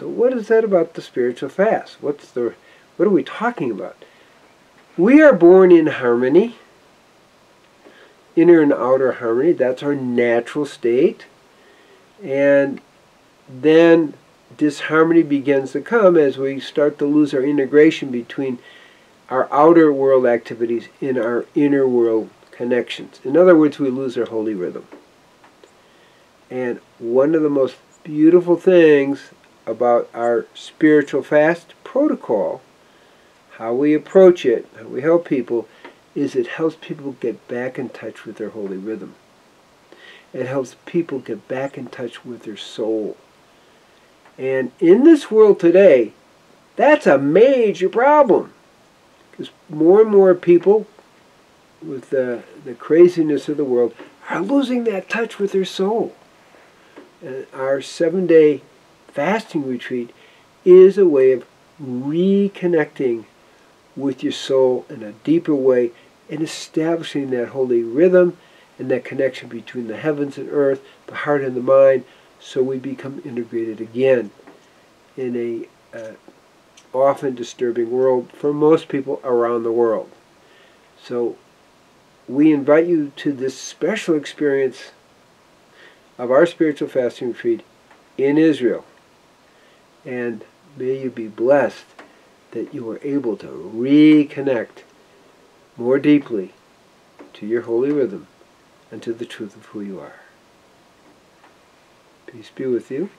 So what is that about the spiritual fast? What's the what are we talking about? We are born in harmony, inner and outer harmony. That's our natural state. And then disharmony begins to come as we start to lose our integration between our outer world activities and our inner world connections. In other words, we lose our holy rhythm. And one of the most beautiful things about our spiritual fast protocol, how we approach it, how we help people, is it helps people get back in touch with their holy rhythm. It helps people get back in touch with their soul. And in this world today, that's a major problem. Because more and more people, with the, the craziness of the world, are losing that touch with their soul. And our seven day fasting retreat is a way of reconnecting with your soul in a deeper way and establishing that holy rhythm and that connection between the heavens and earth, the heart and the mind, so we become integrated again in a uh, often disturbing world for most people around the world. So we invite you to this special experience of our spiritual fasting retreat in Israel. And may you be blessed that you are able to reconnect more deeply to your holy rhythm and to the truth of who you are. Peace be with you.